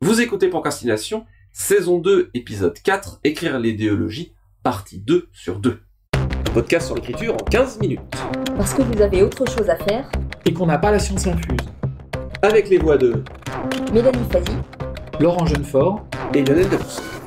Vous écoutez Procrastination, saison 2, épisode 4, Écrire l'idéologie, partie 2 sur 2. Podcast sur l'écriture en 15 minutes. Parce que vous avez autre chose à faire, et qu'on n'a pas la science infuse. Avec les voix de Mélanie Fazi, Laurent Jeunefort, et Lionel Debrousse.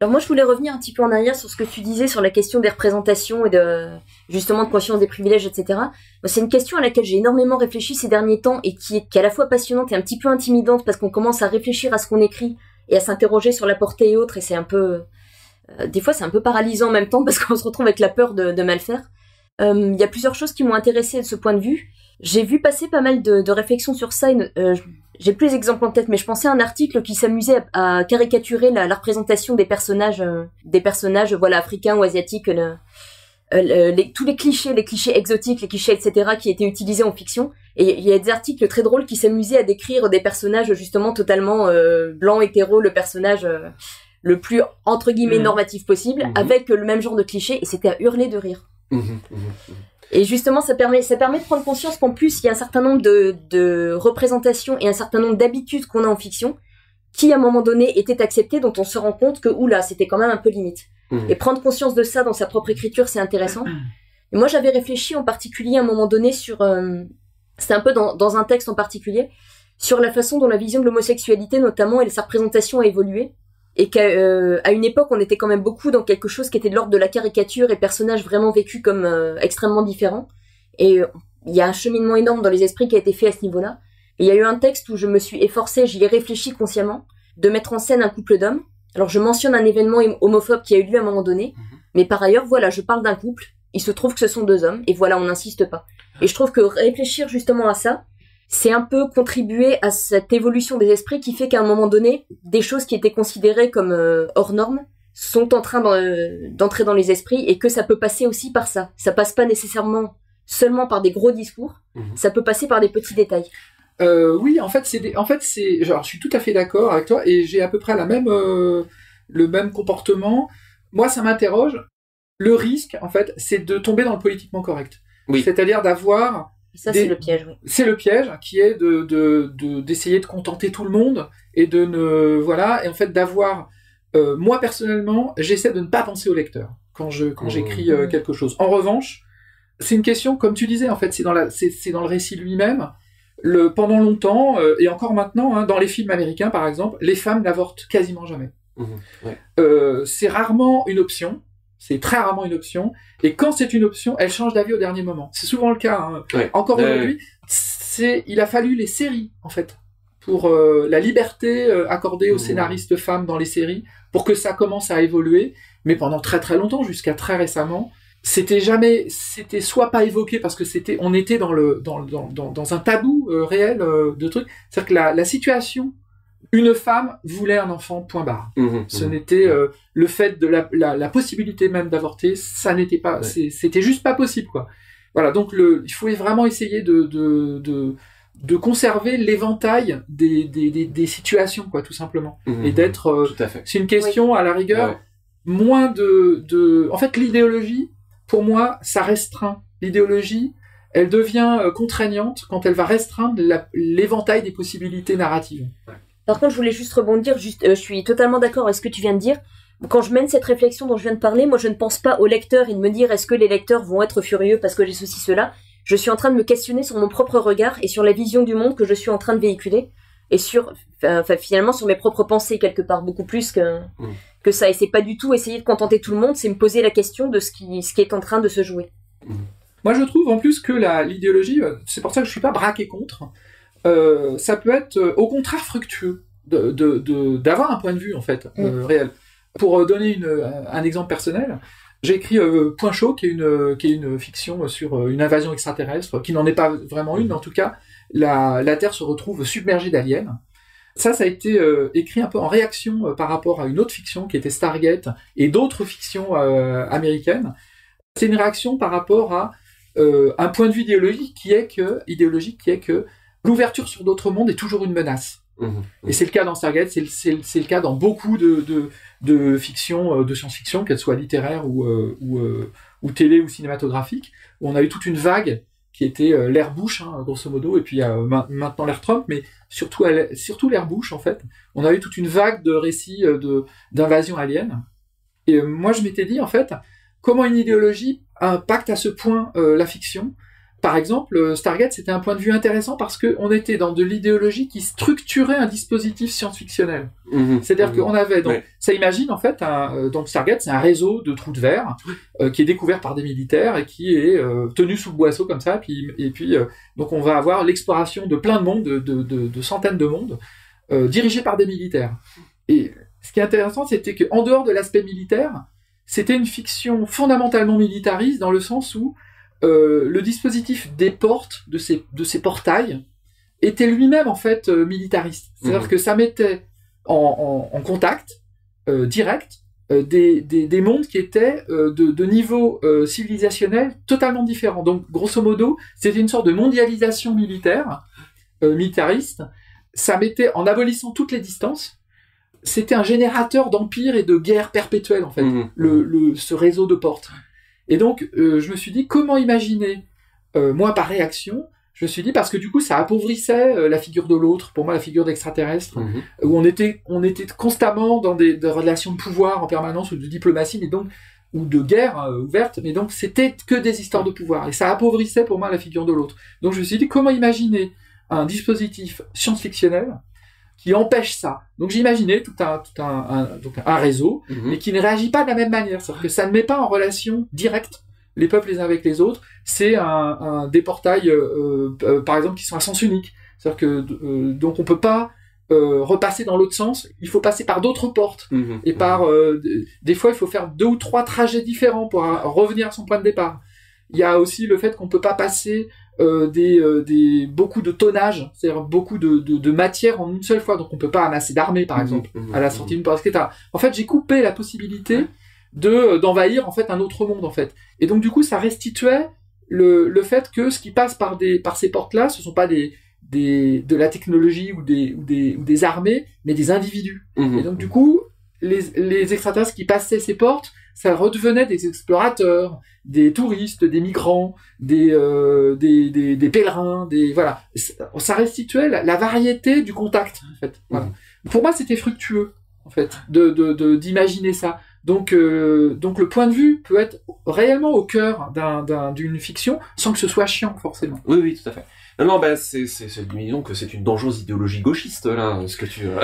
Alors moi je voulais revenir un petit peu en arrière sur ce que tu disais sur la question des représentations et de justement de conscience des privilèges, etc. C'est une question à laquelle j'ai énormément réfléchi ces derniers temps et qui est, qui à la fois passionnante et un petit peu intimidante parce qu'on commence à réfléchir à ce qu'on écrit et à s'interroger sur la portée et autres et c'est un peu euh, des fois c'est un peu paralysant en même temps parce qu'on se retrouve avec la peur de, de mal faire. Euh, Il y a plusieurs choses qui m'ont intéressé de ce point de vue. J'ai vu passer pas mal de, de réflexions sur ça. et, euh, j'ai plus d'exemples en tête, mais je pensais à un article qui s'amusait à, à caricaturer la, la représentation des personnages, euh, des personnages, voilà, africains ou asiatiques, le- euh, les- tous les clichés, les clichés exotiques, les clichés, etc., qui étaient utilisés en fiction. Et il y a des articles très drôles qui s'amusaient à décrire des personnages justement totalement euh, blancs, hétéros, le personnage euh, le plus entre guillemets Mhm. normatif possible, Mhm. avec le même genre de clichés, et c'était à hurler de rire. Mhm, mhm, mhm. Et justement, ça permet, ça permet de prendre conscience qu'en plus, il y a un certain nombre de, de représentations et un certain nombre d'habitudes qu'on a en fiction qui, à un moment donné, étaient acceptées, dont on se rend compte que, oula, c'était quand même un peu limite. Mhm. Et prendre conscience de ça dans sa propre écriture, c'est intéressant. Et moi, j'avais réfléchi en particulier à un moment donné sur... euh, c'était un peu dans, dans un texte en particulier, sur la façon dont la vision de l'homosexualité, notamment, et sa représentation a évolué. Et qu'à euh, à une époque, on était quand même beaucoup dans quelque chose qui était de l'ordre de la caricature et personnages vraiment vécus comme euh, extrêmement différents. Et euh, il y a un cheminement énorme dans les esprits qui a été fait à ce niveau-là. Il y a eu un texte où je me suis efforcée, j'y ai réfléchi consciemment, de mettre en scène un couple d'hommes. Alors je mentionne un événement homophobe qui a eu lieu à un moment donné, mais par ailleurs, voilà, je parle d'un couple, il se trouve que ce sont deux hommes, et voilà, on n'insiste pas. Et je trouve que réfléchir justement à ça, c'est un peu contribuer à cette évolution des esprits qui fait qu'à un moment donné, des choses qui étaient considérées comme euh, hors normes sont en train d'en- d'entrer dans les esprits et que ça peut passer aussi par ça. Ça passe pas nécessairement seulement par des gros discours, Mhm. ça peut passer par des petits détails. Euh, oui, en fait, c'est des- en fait c'est genre je suis tout à fait d'accord avec toi et j'ai à peu près la même euh, le même comportement. Moi, ça m'interroge. Le risque, en fait, c'est de tomber dans le politiquement correct. Oui. C'est-à-dire d'avoir ça, c'est le piège, oui. c'est le piège qui est de de- de- d'essayer de, contenter tout le monde et de ne voilà et en fait d'avoir euh, moi personnellement j'essaie de ne pas penser au lecteur quand je quand Mmh. j'écris euh, quelque chose en revanche c'est une question comme tu disais en fait c'est dans la c'est c'est dans le récit lui-même le pendant longtemps euh, et encore maintenant hein, dans les films américains par exemple les femmes n'avortent quasiment jamais. Ouais. euh, c'est rarement une option c'est très rarement une option et quand c'est une option elle change d'avis au dernier moment c'est souvent le cas hein. Ouais. encore aujourd'hui c'est il a fallu les séries en fait pour euh, la liberté euh, accordée aux Mmh. scénaristes femmes dans les séries pour que ça commence à évoluer mais pendant très très longtemps jusqu'à très récemment c'était jamais c'était soit pas évoqué parce que c'était on était dans le dans dans dans, dans un tabou euh, réel de trucs c'est-à-dire que la, la situation une femme voulait un enfant point barre Mhm. ce Mhm. n'était euh, le fait de la, la, la possibilité même d'avorter, ça n'était pas, Ouais. c'était juste pas possible quoi. Voilà, donc le, il faut vraiment essayer de de, de, de conserver l'éventail des, des, des, des situations quoi, tout simplement, et d'être. euh, c'est une question à la rigueur Ouais. moins de de. En fait, l'idéologie, pour moi, ça restreint. L'idéologie, elle devient euh, contraignante quand elle va restreindre l'éventail des possibilités narratives. Par contre, je voulais juste rebondir, juste, euh, je suis totalement d'accord avec ce que tu viens de dire. Quand je mène cette réflexion dont je viens de parler, moi je ne pense pas aux lecteurs et de me dire est-ce que les lecteurs vont être furieux parce que j'ai ceci, cela? Je suis en train de me questionner sur mon propre regard et sur la vision du monde que je suis en train de véhiculer et sur, enfin, finalement sur mes propres pensées quelque part, beaucoup plus que, Mm. que ça. Et c'est pas du tout essayer de contenter tout le monde, c'est me poser la question de ce qui, ce qui est en train de se jouer. Moi, je trouve en plus que l'idéologie, euh, c'est pour ça que je suis pas braqué contre, euh, ça peut être euh, au contraire fructueux de- de- de- d'avoir un point de vue en fait euh, réel. Pour euh, donner une, un exemple personnel, j'ai écrit euh, Point chaud, qui est une qui est une fiction sur euh, une invasion extraterrestre, qui n'en est pas vraiment une, mais en tout cas, la, la Terre se retrouve submergée d'aliens. Ça, ça a été euh, écrit un peu en réaction euh, par rapport à une autre fiction qui était Stargate et d'autres fictions euh, américaines. C'est une réaction par rapport à euh, un point de vue idéologique qui est que idéologique qui est que l'ouverture sur d'autres mondes est toujours une menace. Mhm. Et c'est le cas dans Stargate, c'est le, cas dans beaucoup de, de, de fiction, euh, de science-fiction, qu'elle soit littéraire ou, euh, ou, euh, ou télé ou cinématographique, où on a eu toute une vague qui était euh, l'ère Bush, hein, grosso modo, et puis maintenant l'ère Trump, mais surtout, surtout l'ère Bush, en fait. On a eu toute une vague de récits euh, de, d'invasion alien. Et moi, je m'étais dit, en fait, comment une idéologie impacte à ce point la fiction? Par exemple, euh, Stargate, c'était un point de vue intéressant parce qu'on était dans de l'idéologie qui structurait un dispositif science-fictionnel. Mhm. C'est-à-dire Mhm. qu'on avait donc Ouais. ça imagine en fait un, euh, donc Stargate c'est un réseau de trous de verre euh, qui est découvert par des militaires et qui est euh, tenu sous le boisseau comme ça puis et puis euh, donc on va avoir l'exploration de plein de mondes de, de, de- de centaines de mondes dirigés par des militaires et ce qui est intéressant c'était que en dehors de l'aspect militaire c'était une fiction fondamentalement militariste dans le sens où le dispositif des portes de ces de ces portails était lui-même en fait euh, militariste c'est-à-dire Mhm. que ça mettait en, en- en contact euh, direct euh, des, des, des mondes qui étaient euh, de, de niveau euh, civilisationnel totalement différents. Donc, grosso modo, c'était une sorte de mondialisation militaire, euh, militariste. Ça mettait, en abolissant toutes les distances, c'était un générateur d'empire et de guerre perpétuelle, en fait, Mhm. le, le, ce réseau de portes. Et donc, euh, je me suis dit, comment imaginer, euh, moi, par réaction, je me suis dit, parce que du coup, ça appauvrissait euh, la figure de l'autre, pour moi, la figure d'extraterrestre, Mhm. où on était, on était constamment dans des, des relations de pouvoir en permanence ou de diplomatie, mais donc ou de guerre euh, ouverte, mais donc c'était que des histoires de pouvoir et ça appauvrissait pour moi la figure de l'autre. Donc je me suis dit comment imaginer un dispositif science-fictionnel qui empêche ça. Donc j'imaginais tout un tout un, un- donc un réseau Mhm. mais qui ne réagit pas de la même manière, c'est-à-dire que ça ne met pas en relation directe les peuples les uns avec les autres. C'est un, un des portails euh, euh, par exemple qui sont à sens unique, c'est-à-dire que euh, donc on peut pas repasser dans l'autre sens, il faut passer par d'autres portes. Mhm. Et par d- des fois, il faut faire deux ou trois trajets différents pour revenir à son point de départ. Il y a aussi le fait qu'on peut pas passer euh, des, euh, des beaucoup de tonnage, c'est-à-dire beaucoup de, de, de matière en une seule fois. Donc on peut pas amasser d'armée, par exemple, Mhm. à la sortie d'une porte, etc. En fait, j'ai coupé la possibilité de euh, d'envahir en fait un autre monde, en fait. Et donc du coup, ça restituait le, le fait que ce qui passe par des par ces portes-là, ce sont pas des des de la technologie ou des ou des ou des armées, mais des individus. Et donc, du coup, les, les extraterrestres qui passaient ces portes, ça redevenait des explorateurs, des touristes, des migrants, des, euh, des, des, des pèlerins, des, voilà. Ça- restituait la, la variété du contact, en fait. Voilà. Pour moi, c'était fructueux, en fait, de, de, de- d'imaginer ça. Donc, euh, donc le point de vue peut être réellement au cœur d'un, d'un- d'une fiction sans que ce soit chiant, forcément. Oui, oui, tout à fait. Non, non, bah, c'est, disons que c'est une dangereuse idéologie gauchiste, là, ce que tu... euh,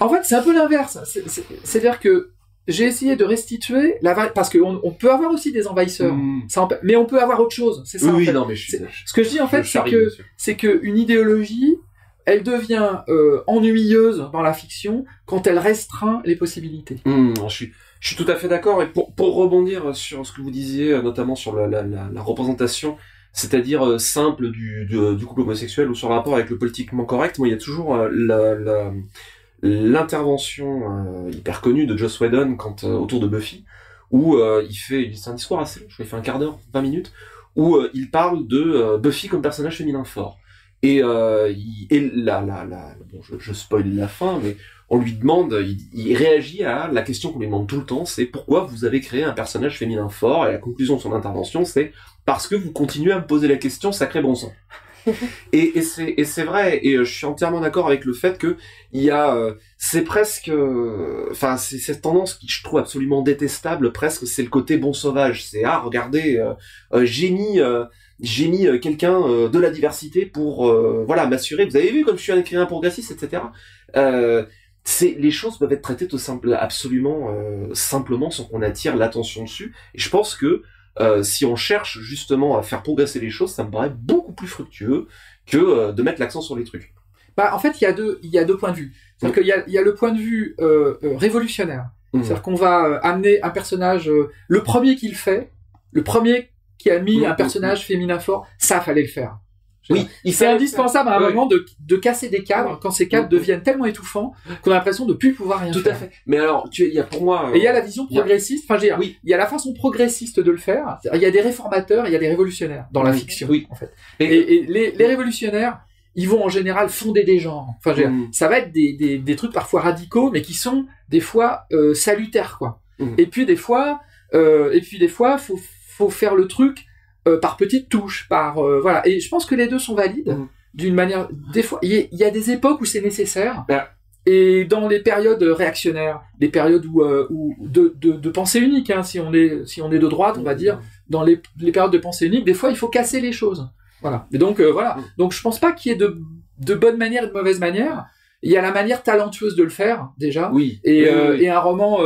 En fait, c'est un peu l'inverse. C'est- c'est- C'est-à-dire que j'ai essayé de restituer la parce qu'on on peut avoir aussi des envahisseurs, Mm. Ça mais on peut avoir autre chose. C'est ça. Oui, en oui, fait. non, mais je suis... Ce que je dis en fait, c'est que c'est que une idéologie, elle devient euh, ennuyeuse dans la fiction quand elle restreint les possibilités. Hmm, je suis, je suis tout à fait d'accord. Et pour, pour rebondir sur ce que vous disiez, euh, notamment sur la, la, la, la représentation, c'est-à-dire euh, simple du, du, du couple homosexuel ou sur le rapport avec le politiquement correct, moi, il y a toujours la, l'intervention euh, hyper connue de Joss Whedon quand, euh, autour de Buffy, où euh, il fait, c'est un discours assez long, je crois fait un quart d'heure, 20 minutes, où il parle de Buffy comme personnage féminin fort. Et, euh, il, et la, la, la, bon, je, je spoil la fin, mais on lui demande, il, il réagit à la question qu'on lui demande tout le temps, c'est pourquoi vous avez créé un personnage féminin fort, et la conclusion de son intervention, c'est parce que vous continuez à me poser la question, sacré bon sang. Et et c'est vrai, et euh, je suis entièrement d'accord avec le fait que il y a, euh, c'est presque, euh, enfin c'est cette tendance qui je trouve absolument détestable, presque c'est le côté bon sauvage, c'est ah regardez, j'ai mis j'ai mis quelqu'un de la diversité pour voilà m'assurer. Vous avez vu comme je suis un écrivain progressiste, etc. C'est les choses peuvent être traitées tout simple, absolument simplement sans qu'on attire l'attention dessus. Et je pense que euh, si on cherche justement à faire progresser les choses, ça me paraît beaucoup plus fructueux que euh, de mettre l'accent sur les trucs. Bah, en fait, il y a deux, il y a deux points de vue. C'est-à-dire qu'il y a, il y a le point de vue euh, euh, révolutionnaire. Mmh. C'est-à-dire qu'on va amener un personnage, euh, le premier qui le fait, le premier qui a mis Mmh, un personnage féminin fort, ça fallait le faire. Oui, il C'est indispensable à un moment de, de casser des cadres quand ces cadres deviennent tellement étouffants qu'on a l'impression de plus pouvoir rien Tout faire. à fait. Mais alors, tu, il y a pour moi. Et il y a la vision Il progressiste, enfin, je veux dire, Oui. il y a la façon progressiste de le faire. Il y a des réformateurs, il y a des révolutionnaires dans la fiction, Oui. en fait. Et- Et, et les, les révolutionnaires, ils vont en général fonder des genres. Enfin, Mm. ça va être des, des, des trucs parfois radicaux, mais qui sont des fois euh, salutaires, quoi. Mm. Et puis des fois, euh, et puis des fois, faut faut faire le truc euh, par petites touches, par euh, voilà. Et je pense que les deux sont valides Mhm. d'une manière. Des fois, il y, a- il y a des époques où c'est nécessaire. Et dans les périodes réactionnaires, des périodes où, euh, où de, de, de pensée unique, hein, si on est si on est de droite, on va dire, dans les, les périodes de pensée unique, des fois il faut casser les choses. Voilà. Et donc voilà. Mhm. Donc je pense pas qu'il y ait de de bonne manière et de mauvaise manière. Il y a la manière talentueuse de le faire déjà. Oui. Et, Oui, oui, oui. et un roman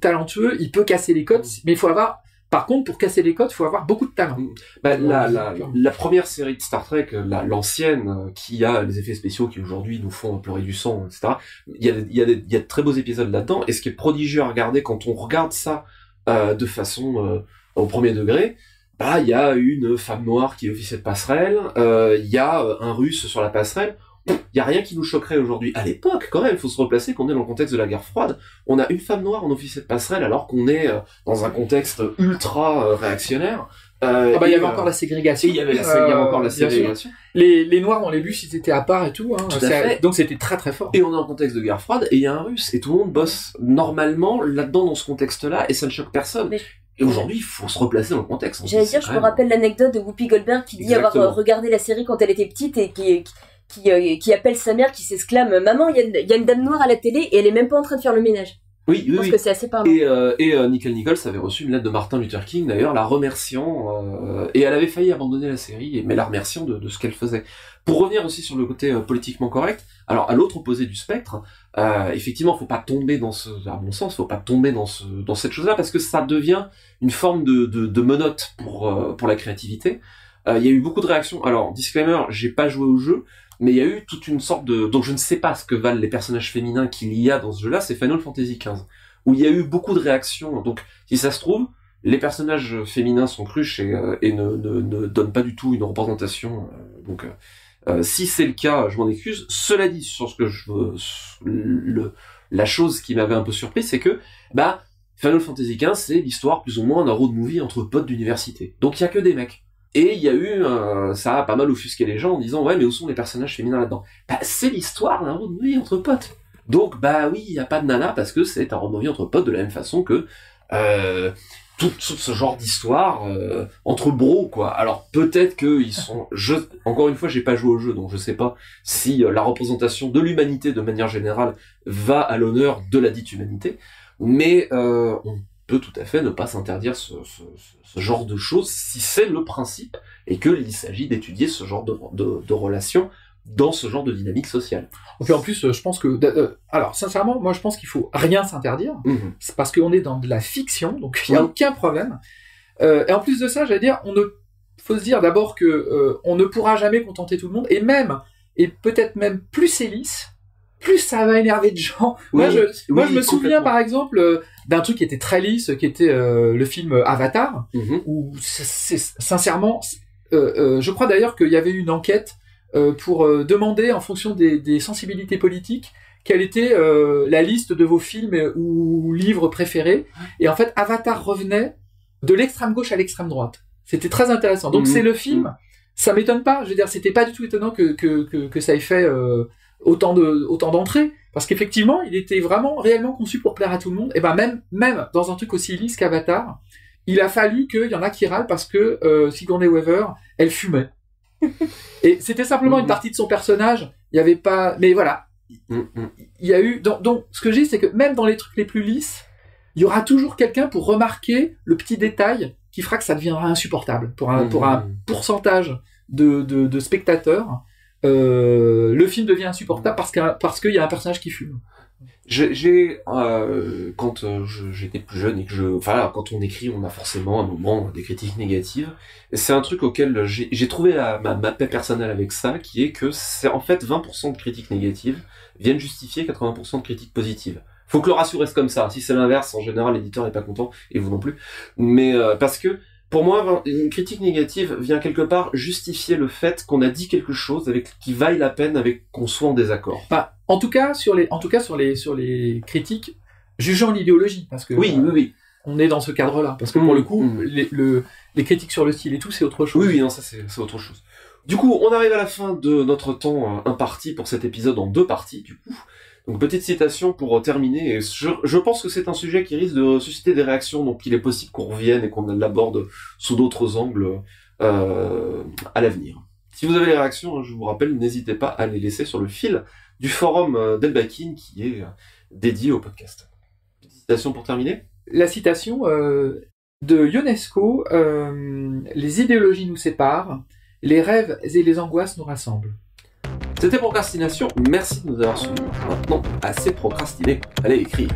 talentueux, il peut casser les codes, mais il faut avoir. Par contre, pour casser les codes, il faut avoir beaucoup de talent. Bah, la, la, la première série de Star Trek, la- l'ancienne, euh, qui a les effets spéciaux qui aujourd'hui nous font pleurer du sang, etc. Il y a, il y, a des- il y a de très beaux épisodes là-dedans, et ce qui est prodigieux à regarder quand on regarde ça euh, de façon euh, au premier degré, bah il y a une femme noire qui est officier de passerelle, euh, il y a euh, un russe sur la passerelle. Il y a rien qui nous choquerait aujourd'hui. À l'époque, quand même, il faut se replacer qu'on est dans le contexte de la guerre froide. On a une femme noire en officier de passerelle alors qu'on est euh, dans un contexte ultra euh, euh, Ah bah, il y avait euh, encore la ségrégation. et il y avait, la, il y avait encore la Euh, ségrégation. Les, les noirs dans les bus, ils étaient à part et tout. Hein. Tout à. Donc c'était très très fort. Et on est en contexte de guerre froide, et il y a un russe, et tout le monde bosse normalement là-dedans dans ce contexte-là, et ça ne choque personne. Mais- Et aujourd'hui, il faut se replacer dans le contexte. J'allais dire, je me rappelle l'anecdote de Whoopi Goldberg qui dit avoir Exactement. euh, regardé la série quand elle était petite et qui, qui, euh, qui appelle sa mère, qui s'exclame Maman, il y, a une- il y a une dame noire à la télé et elle est même pas en train de faire le ménage. Oui, Je oui, pense oui. que c'est assez parlant. Et, euh, et euh, Nicole Nichols avait reçu une lettre de Martin Luther King, d'ailleurs, la remerciant, euh, et elle avait failli abandonner la série, mais la remerciant de, de ce qu'elle faisait. Pour revenir aussi sur le côté politiquement correct, alors à l'autre opposé du spectre, euh, effectivement, faut pas tomber dans ce, à mon sens, faut pas tomber dans ce, dans cette chose-là, parce que ça devient une forme de, de, de menotte pour, pour la créativité. Euh, Il y a eu beaucoup de réactions. Alors, disclaimer, j'ai pas joué au jeu, mais il y a eu toute une sorte de, donc je ne sais pas ce que valent les personnages féminins qu'il y a dans ce jeu-là, c'est Final Fantasy XV où il y a eu beaucoup de réactions. Donc, si ça se trouve, les personnages féminins sont cruches et, euh, ne, ne, ne donnent pas du tout une représentation. euh, donc, euh, si c'est le cas, je m'en excuse. Cela dit, sur ce que je, le, la chose qui m'avait un peu surpris, c'est que, bah, Final Fantasy XV, c'est l'histoire plus ou moins d'un road movie entre potes d'université. Donc, il y a que des mecs. Et il y a eu, ça a pas mal offusqué les gens en disant, ouais, mais où sont les personnages féminins là-dedans? Bah, c'est l'histoire d'un road movie entre potes. Donc, bah oui, il n'y a pas de nana parce que c'est un road movie entre potes de la même façon que euh, tout, ce genre d'histoire euh, entre bros, quoi. Alors peut-être qu'ils sont... Je, encore une fois, j'ai pas joué au jeu, donc je sais pas si euh, la représentation de l'humanité de manière générale va à l'honneur de la dite humanité, mais on peut tout à fait ne pas s'interdire ce, ce, ce genre de choses si c'est le principe et qu'il s'agit d'étudier ce genre de, de, de relations dans ce genre de dynamique sociale. Et puis en plus, euh, je pense que, euh, alors sincèrement, moi je pense qu'il faut rien s'interdire. Mhm. C'est parce qu'on est dans de la fiction, donc il n'y a Oui. aucun problème. Euh, et en plus de ça, j'allais dire, on ne faut se dire d'abord que euh, on ne pourra jamais contenter tout le monde, et même, et peut-être même plus c'est lisse, plus ça va énerver de gens. moi, je, moi, oui, je me souviens par exemple euh, d'un truc qui était très lisse, qui était euh, le film Avatar, Mhm. où c'est- sincèrement, euh, je crois d'ailleurs qu'il y avait eu une enquête pour demander en fonction des, des sensibilités politiques quelle était la liste de vos films ou livres préférés. Et en fait, Avatar revenait de l'extrême gauche à l'extrême droite. C'était très intéressant. Donc Mhm. c'est le film. Ça m'étonne pas. Je veux dire, c'était pas du tout étonnant que que que, que ça ait fait autant de autant d'entrées. Parce qu'effectivement, il était vraiment réellement conçu pour plaire à tout le monde. Et ben même même dans un truc aussi lisse qu'Avatar, il a fallu qu'il y en a qui râlent parce que euh, Sigourney Weaver, elle fumait. Et c'était simplement une Mhm. partie de son personnage. Il y avait pas. Mais voilà, Mhm. Mhm. il y a eu. Donc, donc ce que j'ai, c'est que même dans les trucs les plus lisses, il y aura toujours quelqu'un pour remarquer le petit détail qui fera que ça deviendra insupportable pour un, pour un Mhm. pourcentage de, de, de spectateurs. Euh, le film devient insupportable parce qu'il y a un personnage qui fume. J'ai, euh, quand euh, j'étais plus jeune et que je, enfin, quand on écrit, on a forcément un moment des critiques négatives. C'est un truc auquel j'ai, trouvé ma, paix personnelle avec ça, qui est que c'est en fait 20% de critiques négatives viennent justifier 80% de critiques positives. Faut que le reste comme ça. Si c'est l'inverse, en général, l'éditeur n'est pas content et vous non plus. Mais euh, parce que pour moi, une critique négative vient quelque part justifier le fait qu'on a dit quelque chose avec qui vaille la peine avec qu'on soit en désaccord. En tout cas, sur les, en tout cas, sur les, sur les critiques, jugeant l'idéologie, parce que Oui, euh, oui, oui. on est dans ce cadre-là. Parce que pour Mm, le coup, mm. les, le- les critiques sur le style et tout, c'est autre chose. Oui, oui, non, ça c'est c'est autre chose. Du coup, on arrive à la fin de notre temps euh, imparti pour cet épisode en deux parties, du coup. Donc petite citation pour terminer. Et je, pense que c'est un sujet qui risque de susciter des réactions, donc il est possible qu'on revienne et qu'on l'aborde sous d'autres angles euh, à l'avenir. Si vous avez des réactions, hein, je vous rappelle, n'hésitez pas à les laisser sur le fil du forum euh, d'Elbakin qui est euh, dédié au podcast. Citation pour terminer La citation euh, de Ionesco euh, Les idéologies nous séparent, les rêves et les angoisses nous rassemblent. C'était Procrastination, merci de nous avoir suivis. Maintenant, assez procrastiné, allez écrire.